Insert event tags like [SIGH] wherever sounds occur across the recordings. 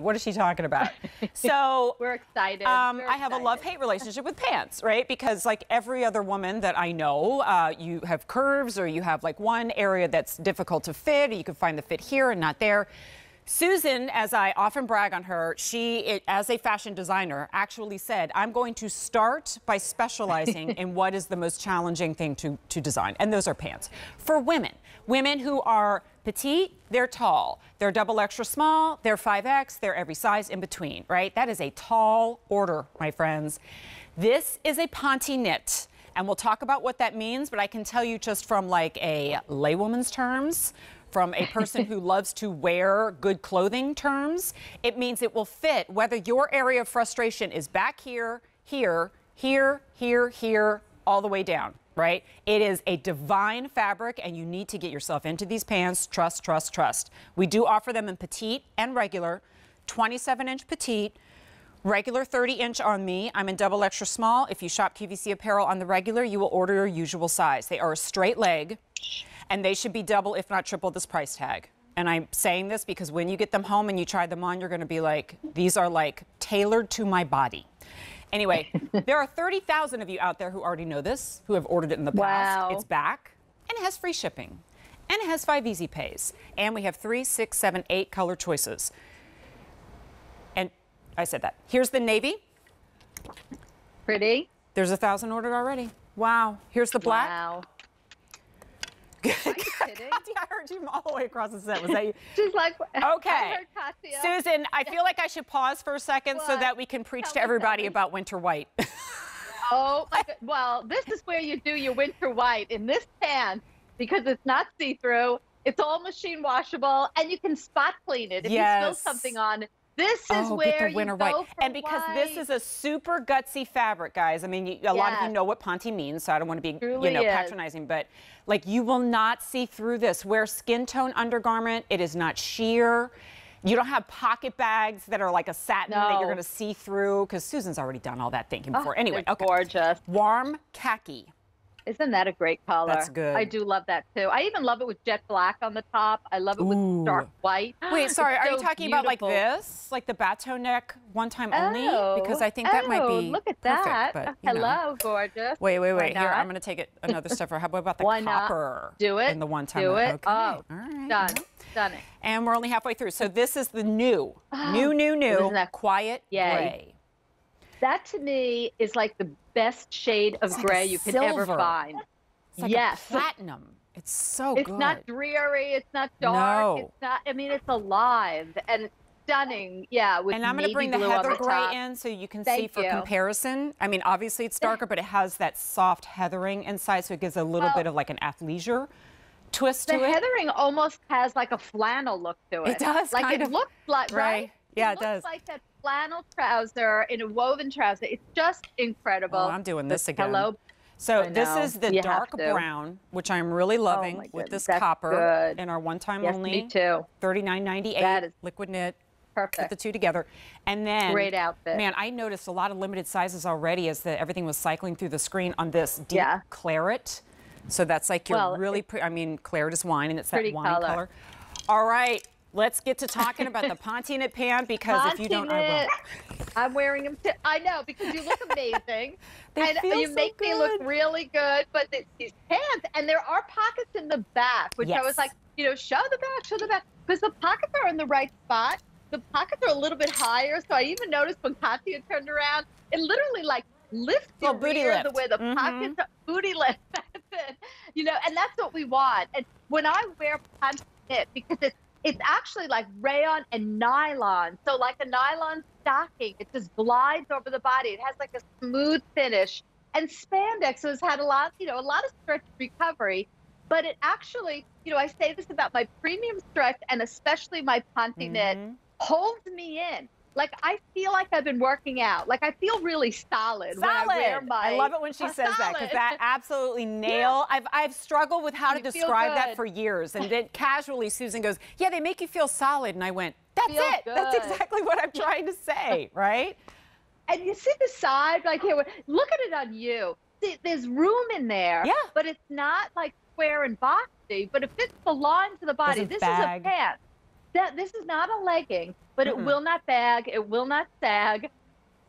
What is she talking about? [LAUGHS] So We're excited. Um, We're I have a love-hate relationship with pants, right? Because like every other woman that I know, uh, you have curves or you have like one area that's difficult to fit, or you can find the fit here and not there. Susan, as I often brag on her, she, it, as a fashion designer, actually said, I'm going to start by specializing [LAUGHS] in what is the most challenging thing to, to design, and those are pants. For women, women who are petite, they're tall. They're double extra small, they're 5X, they're every size in between, right? That is a tall order, my friends. This is a Ponte knit. And we'll talk about what that means, but I can tell you just from like a laywoman's terms, from a [LAUGHS] person who loves to wear good clothing terms, it means it will fit whether your area of frustration is back here, here, here, here, here, all the way down, right? It is a divine fabric, and you need to get yourself into these pants. Trust, trust, trust. We do offer them in petite and regular, 27 inch petite. Regular 30 inch on me. I'm in double extra small. If you shop QVC apparel on the regular, you will order your usual size. They are a straight leg and they should be double, if not triple, this price tag. And I'm saying this because when you get them home and you try them on, you're going to be like, these are like tailored to my body. Anyway, [LAUGHS] there are 30,000 of you out there who already know this, who have ordered it in the past. Wow. It's back and it has free shipping and it has five easy pays. And we have three, six, seven, eight color choices. I said that. Here's the navy. Pretty. There's a thousand ordered already. Wow. Here's the black. Wow. [LAUGHS] Katya? I heard you all the way across the set. Was that you? [LAUGHS] She's like, [LAUGHS] Okay. I. Susan, I feel like I should pause for a second so that we can preach Tell to everybody about winter white. Oh. Well, this is where you do your winter white in this pan because it's not see-through. It's all machine washable and you can spot clean it if you spill something on. This is oh, where the winter you white. and because this is a super gutsy fabric, guys. I mean, you, a lot of you know what Ponte means, so I don't want to be, you know, is. patronizing, but like you will not see through this. Wear skin tone undergarment. It is not sheer. You don't have pocket bags that are like a satin that you're going to see through because Susan's already done all that thinking ah, before. Oh, anyway, okay. gorgeous. Warm khaki. Isn't that a great color? That's good. I do love that too. I even love it with jet black on the top. I love it with dark white. [GASPS] Wait, It's sorry, are you so talking about like beautiful. this? Like the bateau neck one time only? Oh, Because I think that might oh, be Look at perfect, that. but you know. Hello, gorgeous. Wait, wait, wait. Here, I'm going to take it another step further. How about the [LAUGHS] Why not? copper? Do it. In the one time. Do it. Okay. Oh, All right. done. Stunning. And we're only halfway through. So this is the new, [GASPS] new, new, new, Isn't that- quiet Yay. gray. That to me is like the best shade of It's like a gray you can ever find. It's like yes. a platinum. It's so good. It's good. not dreary. It's not dark. No. It's not. I mean, it's alive and stunning. Yeah. With and I'm going to bring the heather the top. gray in so you can see Thank for you. comparison. I mean, obviously it's darker, but it has that soft heathering inside, so it gives a little bit of like an athleisure twist The to it. The heathering almost has like a flannel look to it. It does, Like it of. looks like right. Right. Yeah, it looks does. like that flannel trouser in a woven trouser. It's just incredible. Oh, I'm doing this again. Hello. So this is the You dark. Oh brown, which I'm really oh loving my with this that's copper good. in our one-time Yes, only. me too. $39.98 liquid knit. Perfect. Put the two together, and then Great outfit. Man, I noticed a lot of limited sizes already as the everything was cycling through the screen on this deep Yeah. claret. So that's like your Well, really pretty. I mean, claret is wine, and it's that wine color. color. All right, let's get to talking about the [LAUGHS] Ponte knit pan because if you don't, I will. I'm wearing them. T- I know because you look amazing. [LAUGHS] They and you so make me look really good. But th- these pants, and there are pockets in the back, which I was like, you know, show the back, show the back, because the pockets are in the right spot. The pockets are a little bit higher, so I even noticed when Katya turned around, it literally like lifts your booty rear the way the Mhm. pockets are booty lift. [LAUGHS] That's it. You know, and that's what we want. And when I wear knit, because it's it's actually like rayon and nylon. So like a nylon stocking, it just glides over the body. It has like a smooth finish. And spandex has had a lot, you know, a lot of stretch recovery. But it actually, you know, I say this about my premium stretch and especially my Ponte knit, Mhm. holds me in. Like I feel like I've been working out. Like I feel really solid, when I wear Solid. my. I love it when she says that because that absolutely [LAUGHS] nail. I've I've struggled with how to You feel describe that for years, and [LAUGHS] then casually Susan goes, "Yeah, they make you feel solid," and I went, "That's Feel it. That's exactly what I'm trying to say, [LAUGHS] right?" And you see the side, like here, look at it on you. There's room in there. Yeah. But it's not like square and boxy, but it fits the lines of the body. This bag. is a pant. That this is not a legging. but it will not bag. It will not sag.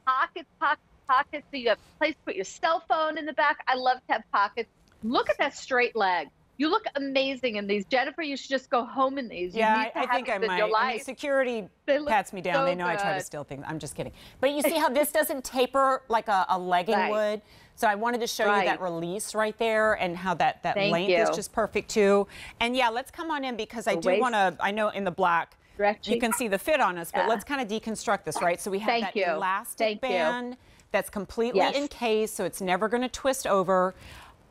Pockets, pockets, pockets. So you have a place to put your cell phone in the back. I love to have pockets. Look at that straight leg. You look amazing in these. Jennifer, you should just go home in these. You Yeah, need to I, I have think I might. your I mean, security pats me down. so they know I try to steal things. I'm just kidding. But you see how this doesn't taper like a, a legging Right. would? So I wanted to show you that release right there and how that, that Thank length is just perfect too. And yeah, let's come on in because I The do want to, I know in the black, you can see the fit on us, but Yeah. let's kind of deconstruct this, right? So we have Thank that you. elastic Thank you. band that's completely Yes. encased, so it's never going to twist over.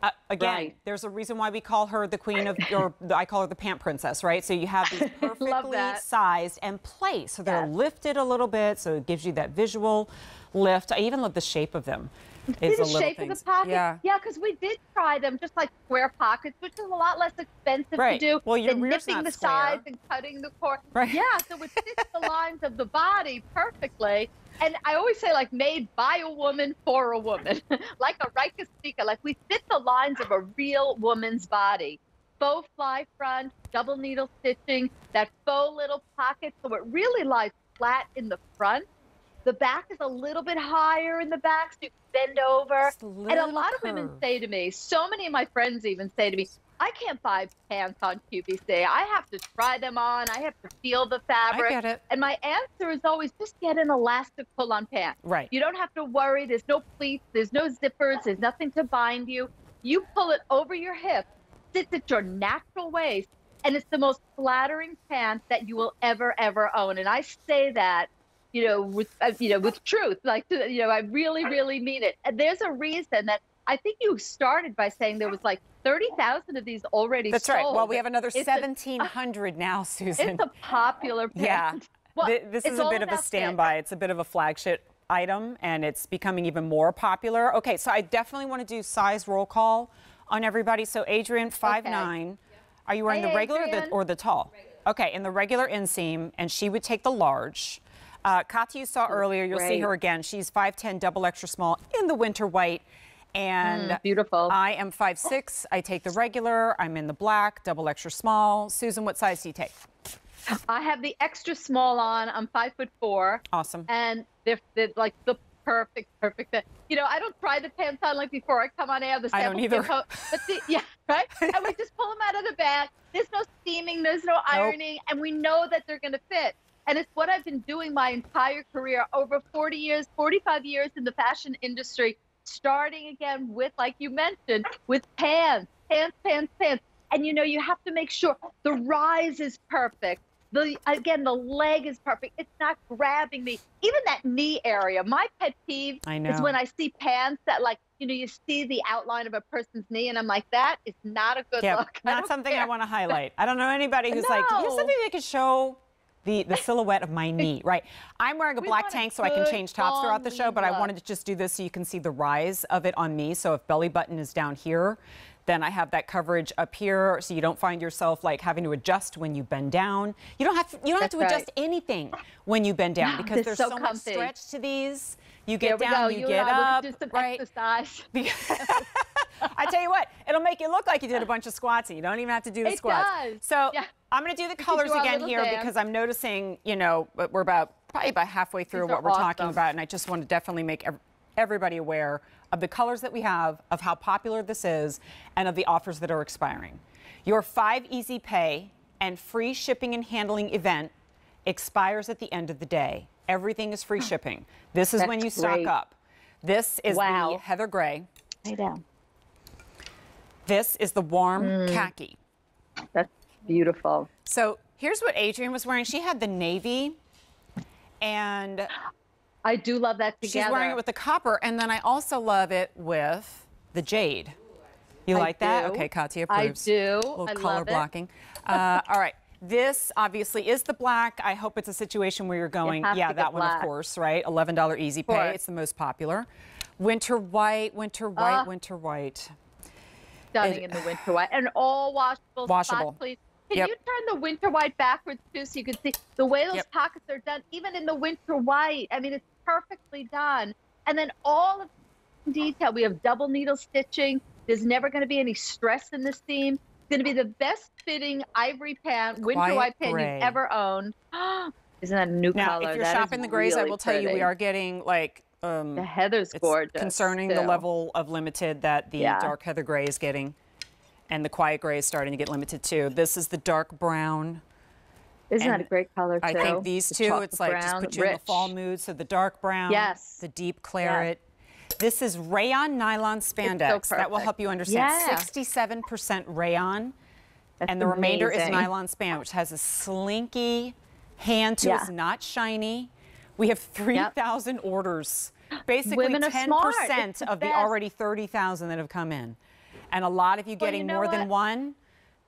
Uh, again, Right. there's a reason why we call her the queen of, or I call her the pant princess, right? So you have these [LAUGHS] perfectly sized and placed, so they're Yes. lifted a little bit, so it gives you that visual lift. I even love the shape of them. See the shape things. of the pocket? Yeah. Yeah, because we did try them just like square pockets, which is a lot less expensive Right. to do Well, than nipping the square. sides and cutting the cord. Right. Yeah, so it fits the [LAUGHS] lines of the body perfectly. And I always say, like, made by a woman for a woman, [LAUGHS] like a Rika Stika. Like, we fit the lines of a real woman's body. Faux fly front, double needle stitching, that faux little pocket, so it really lies flat in the front. The back is a little bit higher in the back, so you can bend over. And a lot of women say to me, so many of my friends even say to me, I can't buy pants on QVC. I have to try them on. I have to feel the fabric. I get it. And my answer is always just get an elastic pull on pant. Right. You don't have to worry. There's no pleats, there's no zippers, there's nothing to bind you. You pull it over your hip, sits at your natural waist, and it's the most flattering pant that you will ever, ever own. And I say that, you know, with uh, you know, with truth. Like, to- you know, I really, really mean it. And there's a reason that I think you started by saying there was like thirty thousand of these already That's sold. right. Well, we have another 1,700 now, [LAUGHS] Susan. It's a popular pant. [LAUGHS] Yeah. Well, Th- this is a bit of a standby. It's a bit of a flagship item, and it's becoming even more popular. Okay, so I definitely want to do size roll call on everybody. So Adrian, five nine. Are you wearing Hey, the regular or the, or the tall? Okay, in the regular inseam, and she would take the large. Uh, Katya you saw earlier. You'll see her again. She's 5'10", double extra small in the winter white. And Mm, beautiful. I am 5'6". I take the regular. I'm in the black, double extra small. Susan, what size do you take? I have the extra small on. I'm five foot four. Awesome. and they're, they're like the perfect, perfect fit. You know, I don't try the pants on like before I come on air. The I don't either. But the, yeah, [LAUGHS] right. and we just pull them out of the bag. There's no steaming. There's no ironing, and we know that they're going to fit. And it's what I've been doing my entire career, over 40 years, 45 years in the fashion industry, starting again with, like you mentioned, with pants, pants, pants, pants. And you know, you have to make sure the rise is perfect. The again, the leg is perfect. It's not grabbing me. Even that knee area. My pet peeve I is when I see pants that like, you know, you see the outline of a person's knee and I'm like, that is not a good Yeah, look. [LAUGHS] I not don't something I want to highlight. I don't know anybody [LAUGHS] who's like, here's No. something that could show the, the [LAUGHS] silhouette of my knee, right? I'm wearing a We black want a tank so I can change tops throughout the show, but I wanted to just do this so you can see the rise of it on me. So if belly button is down here, then I have that coverage up here so you don't find yourself like having to adjust when you bend down. You don't have to, you don't have That's to adjust anything when you bend down [GASPS] because they're there's so so, much stretch to these. You get down, you, You, get up, will do some right? exercise. [LAUGHS] I tell you what, it'll make you look like you did a bunch of squats and you don't even have to do the It squats. does. So Yeah. I'm going to do the colors do again here dance. because I'm noticing, you know, we're about probably about halfway through These what we're talking about, and I just want to definitely make everybody aware of the colors that we have, of how popular this is, and of the offers that are expiring. Your five easy pay and free shipping and handling event expires at the end of the day. Everything is free shipping. This is when you stock great. up. This is the Wow. Heather Gray. Lay down. This is the warm Mm. khaki. That's beautiful. So here's what Adrian was wearing. She had the navy, and I do love that together. she's wearing it with the copper. And then I also love it with the jade. You I like that? do. Okay, Katya I approves. do. A little I color love it. blocking. Uh, [LAUGHS] all right. This obviously is the black. I hope it's a situation where you're going, have yeah, that one, of course, right? $11 easy pay. It's the most popular. Winter white, winter white, Ah. winter white. Stunning It- in the winter white. And all washable, Washable. spots, please. Can Yep. you turn the winter white backwards too so you can see the way those Yep. pockets are done, even in the winter white? I mean, it's perfectly done. And then all of the detail. We have double needle stitching. There's never going to be any stress in the seam. It's going to be the best fitting ivory pant, winter Quiet white pant gray. you've ever owned. [GASPS] Isn't that a new Now, color? if you're That shopping the grays, I really will tell you we are getting like um, The heather's it's gorgeous. concerning the level of limited that the Yeah. dark heather gray is getting, and the quiet gray is starting to get limited too. This is the dark brown. Isn't that a great color too? I think these The two, it's like just put you in the fall mood. So the dark brown, Yes. the deep claret. This is rayon nylon spandex. that will help you understand. Yeah. 67% rayon, That's and the remainder is nylon span, which has a slinky hand to it. Yeah. It's not shiny. We have 3,000 orders. Basically, 10% smart. The of the already 30,000 that have come in. And a lot of you Well, you getting know more than one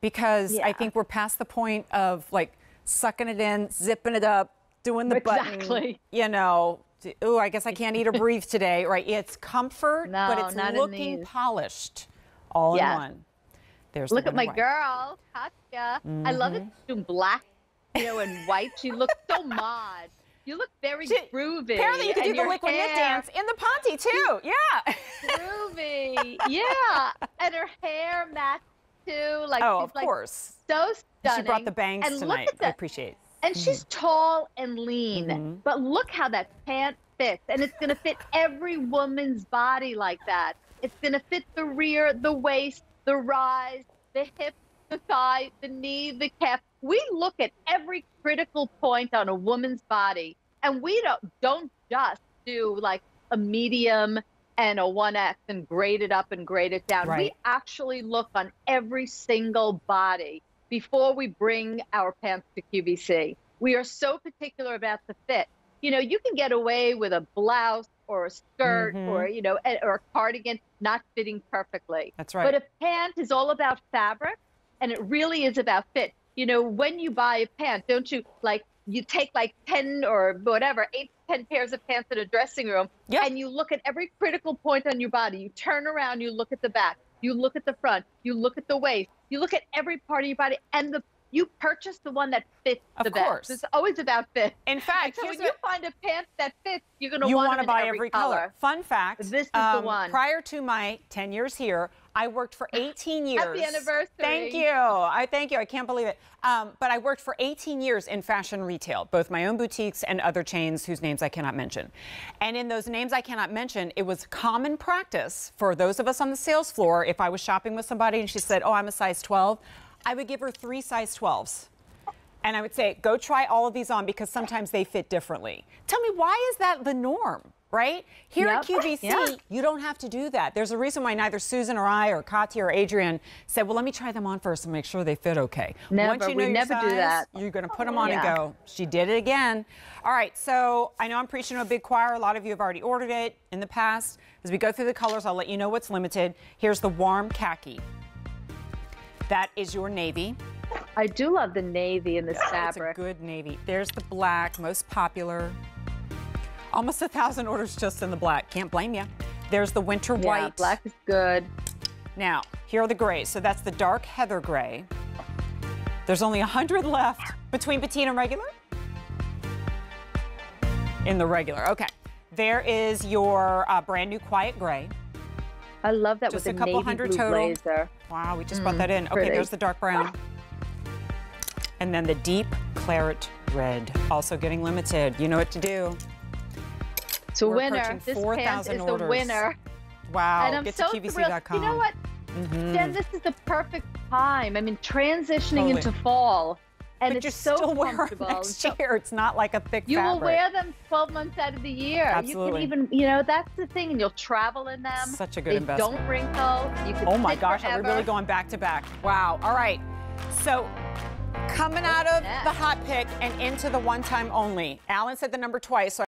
because I think we're past the point of like sucking it in, zipping it up, doing the button. Exactly. You know, oh, I guess I can't eat or [LAUGHS] breathe today, right? It's comfort, but it's not looking polished all Yes. in one. There's Look the at my white. girl, Katya. I love Mm-hmm. it. She's doing black, you know, and white. She looks so [LAUGHS] mod. You look very She- groovy. Apparently, you can do the liquid knit dance in the Ponte too. Yeah. Groovy. [LAUGHS] yeah. And her hair matched too. Like oh, of like course. so stunning. She brought the bangs and tonight. Look at I appreciate. and she's tall and lean. Mm-hmm. But look how that pant fits. And it's going to fit every woman's body like that. It's going to fit the rear, the waist, the rise, the hip, the thigh, the knee, the calf. We look at every critical point on a woman's body and we don't don't just do like a medium and a 1X and grade it up and grade it down. We actually look on every single body before we bring our pants to QVC. We are so particular about the fit. You know, you can get away with a blouse or a skirt Mhm. or, you know, or a cardigan not fitting perfectly. That's right. But a pant is all about fabric and it really is about fit. You know, when you buy a pant, don't you like you take like 10 or whatever, eight, 10 pairs of pants in a dressing room Yep. and you look at every critical point on your body. You turn around, you look at the back, you look at the front, you look at the waist, you look at every part of your body and the you purchase the one that fits Of the course. best. It's always about fit. In fact, so when you find a pant that fits, you're going to you want to buy every color. Fun fact: This is the um, one. Prior to my 10 years here, I worked for [LAUGHS] 18 years. Happy anniversary. Thank you. I thank you. I can't believe it. Um, but I worked for 18 years in fashion retail, both my own boutiques and other chains whose names I cannot mention. And in those names I cannot mention, it was common practice for those of us on the sales floor. If I was shopping with somebody and she said, "Oh, I'm a size 12," I would give her three size 12s. And I would say, go try all of these on because sometimes they fit differently. Tell me, why is that the norm, right? Here at Yep. QVC, Yeah. you don't have to do that. There's a reason why neither Susan or I or Katya or Adrian said, well, let me try them on first and make sure they fit okay. Never. Once you know We never do that. You're going to put them on Yeah. and go. She did it again. All right, so I know I'm preaching to a big choir. A lot of you have already ordered it in the past. As we go through the colors, I'll let you know what's limited. Here's the warm khaki. That is your navy. I do love the navy and the It's a fabric. good navy. There's the black, most popular. Almost a thousand orders just in the black. Can't blame you. There's the winter yeah, white. black is good. Now, here are the grays. So that's the dark heather gray. There's only 100 left between petite and regular. In the regular, okay. There is your uh, brand new quiet gray. I love that Just with a couple hundred total. blazer. Wow, we just brought that in. Okay, pretty. there's the dark brown. And then the deep claret red, also getting limited. You know what to do. A We're winner. This pant 4,000 is orders. the winner. Wow, and I'm get so to thrilled. You know what? Jen, mm-hmm. this is the perfect time. I mean, transitioning Totally. into fall. And but it's so still wear 'em comfortable. next year. It's not like a thick You will wear them 12 months out of the year. Absolutely. You can even, you know, that's the thing. And you'll travel in them. Such a good they investment. don't wrinkle. You can Oh my gosh, are we forever. really going back to back? Wow. All right. So coming out of next? the hot pick and into the one time only. Alan said the number twice. So